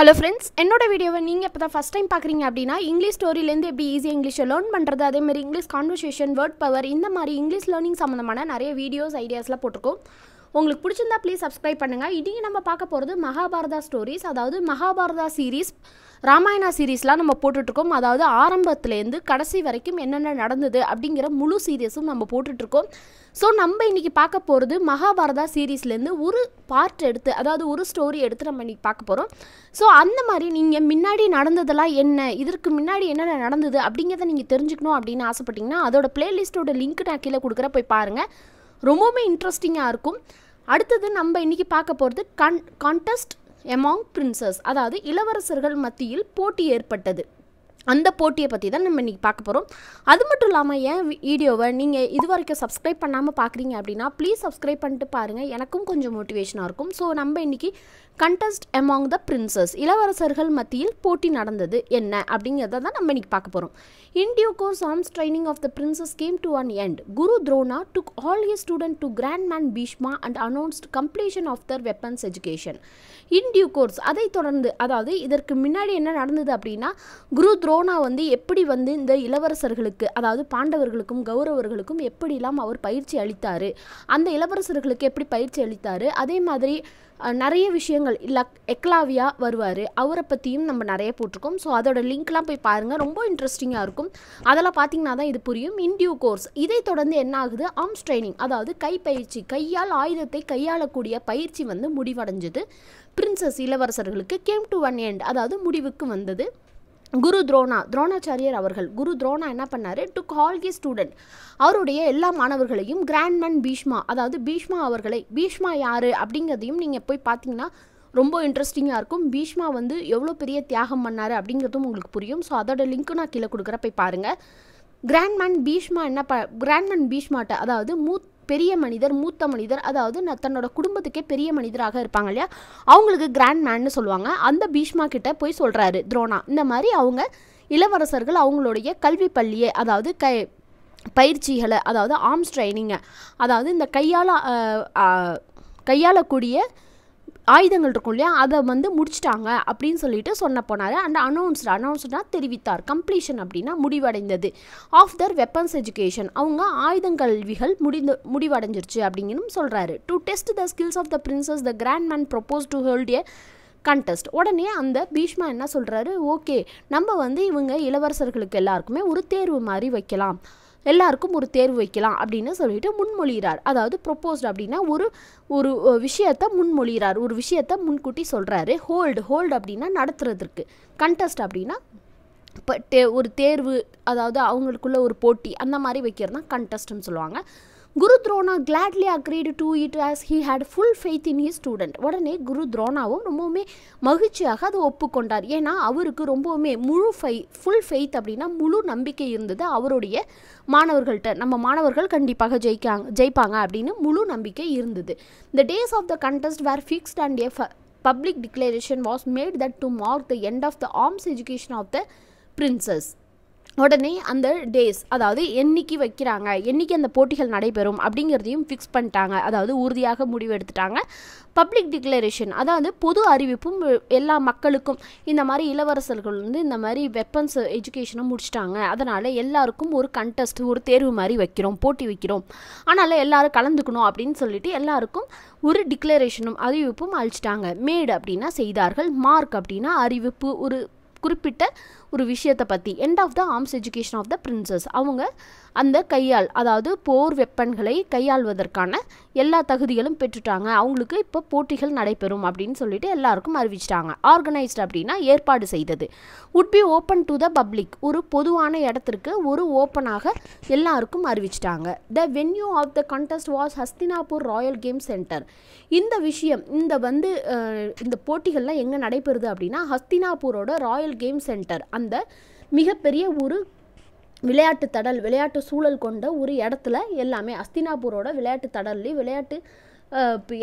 Hello friends என்னோட வீடியோவை நீங்கள் இப்போ தான் ஃபஸ்ட் டைம் பார்க்குறீங்க அப்படின்னா இங்கிலீஷ் ஸ்டோரியிலேருந்து எப்படி ஈஸியாக இங்கிலீஷை லேர்ன் பண்ணுறது அதே மாதிரி இங்கிலீஷ் கான்வர்சேஷன் வேர்ட் பவர் இந்த மாதிரி இங்கிலீஷ் லேர்னிங் சம்மந்தமான நிறைய வீடியோஸ் ஐடியாஸ்லாம் போட்டிருக்கோம். உங்களுக்கு பிடிச்சிருந்தா ப்ளீஸ் சப்ஸ்கிரைப் பண்ணுங்கள் இன்றைக்கி நம்ம பார்க்க போகிறது மகாபாரதா ஸ்டோரிஸ் அதாவது மகாபாரதா சீரீஸ் ராமாயணா சீரீஸ்லாம் நம்ம போட்டுட்ருக்கோம். அதாவது ஆரம்பத்துலேருந்து கடைசி வரைக்கும் என்னென்ன நடந்தது அப்படிங்கிற முழு சீரியஸும் நம்ம போட்டுட்ருக்கோம். ஸோ நம்ம இன்றைக்கி பார்க்க போகிறது மகாபாரதா சீரீஸ்லேருந்து ஒரு பார்ட் எடுத்து அதாவது ஒரு ஸ்டோரி எடுத்து நம்ம இன்றைக்கி பார்க்க போகிறோம் ஸோ அந்த மாதிரி நீங்கள் முன்னாடி நடந்ததெல்லாம் என்ன? இதற்கு முன்னாடி என்னென்ன நடந்தது? அப்படிங்கிறத நீங்கள் தெரிஞ்சுக்கணும் அப்படின்னு ஆசைப்பட்டீங்கன்னா அதோட பிளேலிஸ்ட்டோட லிங்க் நான் கீழே கொடுக்குற போய் பாருங்கள் ரொம்பவுமே இன்ட்ரெஸ்டிங்காக இருக்கும். அடுத்தது நம்ம இன்றைக்கி பார்க்க போகிறது கன் கான்டெஸ்ட் எமாங் பிரின்சஸ் அதாவது இளவரசர்கள் மத்தியில் போட்டி ஏற்பட்டது. அந்த போட்டியை பற்றி தான் நம்ம இன்றைக்கி பார்க்க போகிறோம் அது மட்டும் இல்லாமல் ஏன் வீடியோவை நீங்கள் இது வரைக்கும் சப்ஸ்கிரைப் பண்ணாமல் பார்க்குறீங்க அப்படின்னா ப்ளீஸ் சப்ஸ்கிரைப் பண்ணிட்டு பாருங்கள் எனக்கும் கொஞ்சம் மோட்டிவேஷனாக இருக்கும். ஸோ நம்ம இன்றைக்கி கண்டஸ்ட் அமாங் த பிரின்சஸ் இளவரசர்கள் மத்தியில் போட்டி நடந்தது என்ன அப்படிங்கிறத தான் நம்ம இன்றைக்கி பார்க்க போகிறோம் in due course arms training of the princes came to an end Guru Drona took all his student to grand man Bhishma and announced completion of their weapons education in due course அதை தொடர்ந்து அதாவது இதற்கு முன்னாடி என்ன நடந்தது அப்படின்னா குரு துரோணா வந்து எப்படி வந்து இந்த இளவரசர்களுக்கு அதாவது பாண்டவர்களுக்கும் கௌரவர்களுக்கும் எப்படிலாம் அவர் பயிற்சி அளித்தார்? அந்த இளவரசர்களுக்கு எப்படி பயிற்சி அளித்தார்? அதே மாதிரி நிறைய விஷயங்கள் இல்லை எக்லாவியா வருவார். அவரை பற்றியும் நம்ம நிறைய போட்டிருக்கோம். ஸோ அதோட லிங்க்லாம் போய் பாருங்கள் ரொம்ப இன்ட்ரெஸ்டிங்காக இருக்கும். அதெல்லாம் பார்த்தீங்கன்னா தான் இது புரியும். இன்டியூ கோர்ஸ் இதை தொடர்ந்து என்ன ஆகுது? ஆர்ம்ஸ் ட்ரைனிங் அதாவது கைப்பயிற்சி கையால் ஆயுதத்தை கையாளக்கூடிய பயிற்சி வந்து முடிவடைஞ்சது. பிரின்சஸ் இளவரசர்களுக்கு கேம் டு ஒன் எண்ட் அதாவது முடிவுக்கு வந்தது. குரு துரோணா துரோணாச்சாரியர் அவர்கள். குரு துரோணா என்ன பண்ணார்? டு கால் கி ஸ்டூடெண்ட் அவருடைய எல்லா மாணவர்களையும் கிராண்ட்மேன் பீஷ்மா அதாவது பீஷ்மா அவர்களை பீஷ்மா யார் அப்படிங்கிறதையும் நீங்கள் போய் பார்த்தீங்கன்னா ரொம்ப இன்ட்ரெஸ்டிங்காக இருக்கும். பீஷ்மா வந்து எவ்வளோ பெரிய தியாகம் பண்ணார் அப்படிங்கிறதும் உங்களுக்கு புரியும். ஸோ அதோட லிங்க்கும் நான் கீழே கொடுக்குற போய் பாருங்கள் கிராண்ட்மேன் பீஷ்மா என்ன ப கிராண்ட்மேன் பீஷ்மாட்ட அதாவது மூத் பெரிய மனிதர் மூத்த மனிதர் அதாவது நான் தன்னோட குடும்பத்துக்கே பெரிய மனிதராக இருப்பாங்க இல்லையா? அவங்களுக்கு கிராண்ட் மேன்னு சொல்லுவாங்க. அந்த பீஷ்மா கிட்ட போய் சொல்கிறாரு துரோணா. இந்த மாதிரி அவங்க இளவரசர்கள் அவங்களுடைய கல்வி பள்ளியை அதாவது கை பயிற்சிகளை அதாவது ஆர்ம்ஸ் ட்ரைனிங்கை அதாவது இந்த கையால் கையாளக்கூடிய ஆயுதங்கள் இருக்கும் இல்லையா? அதை வந்து முடிச்சிட்டாங்க அப்படின்னு சொல்லிட்டு சொன்ன போனார். அண்ட் அனௌன்ஸ்டு அனௌன்ஸ்டாக தெரிவித்தார். கம்ப்ளீஷன் அப்படின்னா முடிவடைந்தது. ஆஃப் தர் வெப்பன்ஸ் எஜுகேஷன் அவங்க ஆயுதங்கல்விகள் முடிந்து முடிவடைஞ்சிருச்சு அப்படிங்கன்னு சொல்கிறாரு to test the skills of the princes the grand man propose to hold a contest உடனே அந்த பீஷ்மா என்ன சொல்கிறாரு ஓகே நம்ம வந்து இவங்க இளவரசர்களுக்கு எல்லாருக்குமே ஒரு தேர்வு மாதிரி வைக்கலாம். எல்லாருக்கும் ஒரு தேர்வு வைக்கலாம் அப்படின்னு சொல்லிட்டு முன்மொழிகிறார். அதாவது ப்ரொப்போஸ்ட் அப்படின்னா ஒரு ஒரு விஷயத்தை விஷயத்த முன்மொழிகிறார். ஒரு விஷயத்த முன்கூட்டி சொல்கிறாரு ஹோல்டு ஹோல்டு அப்படின்னா நடத்துறதுக்கு. கண்டெஸ்ட் அப்படின்னா இப்போ ஒரு தேர்வு அதாவது அவங்களுக்குள்ள ஒரு போட்டி அந்த மாதிரி வைக்கிறது தான் கண்டெஸ்ட்னு சொல்லுவாங்க. Guru Drona gladly agreed to it as he had full faith in his student உடனே குரு துரோணாவும் ரொம்பவுமே மகிழ்ச்சியாக அதை ஒப்புக்கொண்டார். ஏன்னா அவருக்கு ரொம்பவுமே முழு ஃபை ஃபுல் ஃபெய்த் அப்படின்னா முழு நம்பிக்கை இருந்தது அவருடைய மாணவர்கள்ட்ட. நம்ம மாணவர்கள் கண்டிப்பாக ஜெயிக்காங்க ஜெயிப்பாங்க அப்படின்னு முழு நம்பிக்கை இருந்தது. The days of the contest were fixed and a public declaration was made that to mark the end of the arms education of the princes உடனே அந்த டேஸ் அதாவது என்னைக்கு வைக்கிறாங்க என்னைக்கு அந்த போட்டிகள் நடைபெறும் அப்படிங்கிறதையும் ஃபிக்ஸ் பண்ணிட்டாங்க. அதாவது உறுதியாக முடிவு எடுத்துட்டாங்க. பப்ளிக் டிக்ளரேஷன் அதாவது பொது அறிவிப்பும் எல்லா மக்களுக்கும் இந்த மாதிரி இளவரசர்கள் வந்து இந்த மாதிரி வெப்பன்ஸ் எஜுகேஷனை முடிச்சிட்டாங்க. அதனால் எல்லாருக்கும் ஒரு கண்டெஸ்ட் ஒரு தேர்வு மாதிரி வைக்கிறோம் போட்டி வைக்கிறோம். அதனால் எல்லாரும் கலந்துக்கணும் அப்படின்னு சொல்லிட்டு எல்லாருக்கும் ஒரு டிக்ளரேஷனும் அறிவிப்பும் அழிச்சிட்டாங்க மேடு அப்படின்னா செய்தார்கள் மார்க் அப்படின்னா அறிவிப்பு ஒரு குறிப்பிட்ட ஒரு விஷயத்தை பற்றி end of the arms education of the princes அவங்க அந்த கையால் அதாவது போர் வெப்பன்களை கையாள்வதற்கான எல்லா தகுதிகளும் பெற்றுட்டாங்க. அவங்களுக்கு இப்போ போட்டிகள் நடைபெறும் அப்படின்னு சொல்லிட்டு எல்லாருக்கும் அறிவிச்சிட்டாங்க. ஆர்கனைஸ்ட் அப்படின்னா ஏற்பாடு செய்தது. Would be open to the public ஒரு பொதுவான இடத்திற்கு ஒரு ஓப்பனாக எல்லாருக்கும் அறிவிச்சிட்டாங்க. The venue of the contest was Hastinapur royal game centre இந்த விஷயம் இந்த வந்து இந்த போட்டிகள்லாம் எங்கே நடைபெறுது அப்படின்னா ஹஸ்தினாபூரோட ராயல் கேம் சென்டர் அந்த மிகப்பெரிய ஒரு விளையாட்டு தடல் விளையாட்டு சூழல் கொண்ட ஒரு இடத்துல எல்லாமே அஸ்தினாபூரோட விளையாட்டு தடல்லையும் விளையாட்டு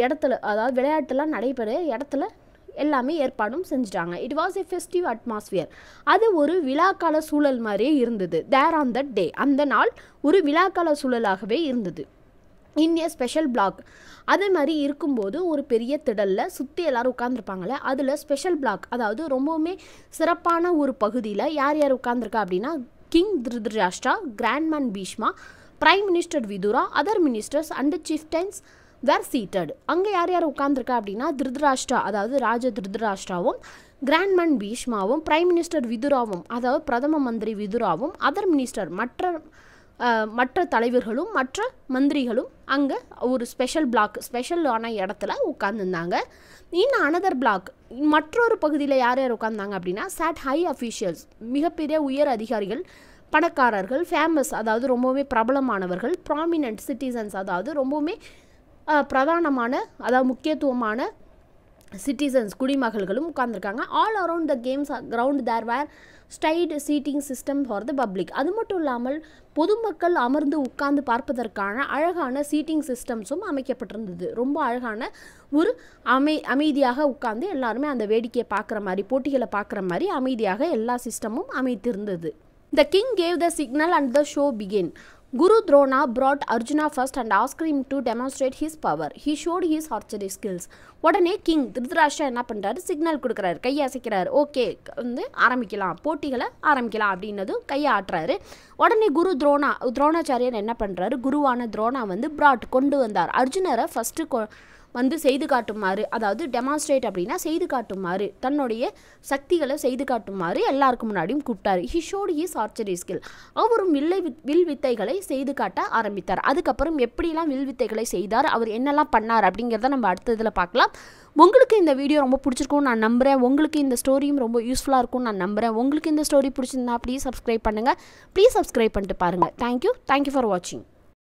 இடத்துல அதாவது விளையாட்டுலாம் நடைபெற இடத்துல எல்லாமே ஏற்பாடும் செஞ்சுட்டாங்க. It was a festive atmosphere அது ஒரு விழாக்கால சூழல் மாதிரியே இருந்தது. தேர் ஆன் தட் டே அந்த நாள் ஒரு விழாக்கால சூழலாகவே இருந்தது. இன் ஏ ஸ்பெஷல் பிளாக் அதே மாதிரி இருக்கும்போது ஒரு பெரிய திடலில் சுற்றி எல்லோரும் உட்காந்துருப்பாங்கள்ல அதில் ஸ்பெஷல் பிளாக் அதாவது ரொம்பவுமே சிறப்பான ஒரு பகுதியில் யார் யார் உட்காந்துருக்கா அப்படின்னா king Dhritarashtra grand man Bhishma prime minister Vidura other ministers and chieftains were seated அங்கே யார் யார் உட்காந்துருக்கா அப்படின்னா திருதராஷ்டா அதாவது ராஜ திருதராஷ்டாவும் கிராண்ட்மேன் பீஷ்மாவும் பிரைம் மினிஸ்டர் விதுராவும் அதாவது பிரதம மந்திரி விதுராவும் அதர் மினிஸ்டர் மற்ற மற்ற தலைவர்களும் மற்ற மந்திரிகளும் அங்கே ஒரு ஸ்பெஷல் பிளாக் ஸ்பெஷலான இடத்துல உட்காந்துருந்தாங்க இன்னும் அனதர் பிளாக் மற்றொரு பகுதியில் யார் யார் உட்காந்தாங்க அப்படின்னா சாட் ஹை அஃபீஷியல்ஸ் மிகப்பெரிய உயர் அதிகாரிகள் பணக்காரர்கள் ஃபேமஸ் அதாவது ரொம்பவுமே பிரபலமானவர்கள் ப்ராமினன்ட் சிட்டிசன்ஸ் அதாவது ரொம்பவுமே பிரதானமான அதாவது முக்கியத்துவமான சிட்டிசன்ஸ் குடிமகள்களும் உட்காந்துருக்காங்க all around the games ground there were ஸ்டைட் seating system for the public அது மட்டும் இல்லாமல் பொதுமக்கள் அமர்ந்து உட்கார்ந்து பார்ப்பதற்கான அழகான சீட்டிங் சிஸ்டம்ஸும் அமைக்கப்பட்டிருந்தது. ரொம்ப அழகான ஒரு அமை அமைதியாக உட்கார்ந்து எல்லாருமே அந்த வேடிக்கையை பார்க்குற மாதிரி போட்டிகளை பார்க்குற மாதிரி அமைதியாக எல்லா சிஸ்டமும் அமைத்திருந்தது. The king gave the signal and the show begin Guru Drona brought Arjuna first and asked him to demonstrate his power. He showed his archery skills. உடனே கிங் திருதராஷ்டிரா என்ன பண்ணுறாரு சிக்னல் கொடுக்குறாரு. கையை அசைக்கிறாரு. ஓகே வந்து ஆரம்பிக்கலாம். போட்டிகளை ஆரம்பிக்கலாம் அப்படின்னதும் கையை ஆட்டுறாரு. உடனே குரு துரோணா துரோணாச்சாரியர் என்ன பண்ணுறாரு குருவான துரோணா வந்து பிராட் கொண்டு வந்தார். அர்ஜுனரை ஃபஸ்ட்டு வந்து செய்து காட்டுமாறு அதாவது டெமான்ஸ்ட்ரேட் அப்படின்னா செய்து காட்டுமாறு தன்னுடைய சக்திகளை செய்து காட்டுமாறு எல்லாருக்கும் முன்னாடியும் கூப்பிட்டாரு. He showed his archery skill அவரும் வில்லை வில் வித்தைகளை செய்து காட்ட ஆரம்பித்தார். அதுக்கப்புறம் எப்படிலாம் வில் வித்தைகளை செய்தார் அவர் என்னெல்லாம் பண்ணார் அப்படிங்கிறத நம்ம அடுத்த இதில் பார்க்கலாம். உங்களுக்கு இந்த வீடியோ ரொம்ப பிடிச்சிருக்கும்னு நான் நம்புகிறேன் உங்களுக்கு இந்த ஸ்டோரியும் ரொம்ப யூஸ்ஃபுல்லாக இருக்கும் நான் நம்புகிறேன் உங்களுக்கு இந்த ஸ்டோரி பிடிச்சிருந்தா ப்ளீஸ் சப்ஸ்கிரைப் பண்ணுங்கள் ப்ளீஸ் சப்ஸ்கிரைப் பண்ணிட்டு பாருங்கள் தேங்க்யூ தேங்க்யூ ஃபார் வாட்சிங்